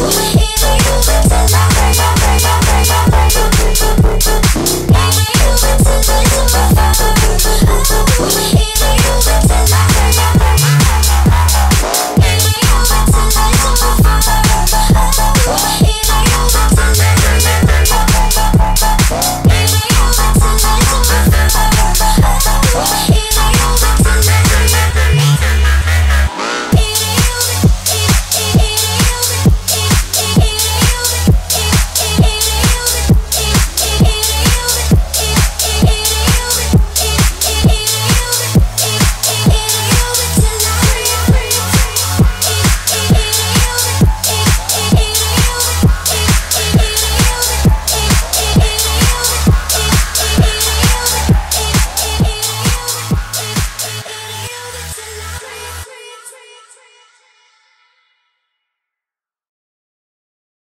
trust.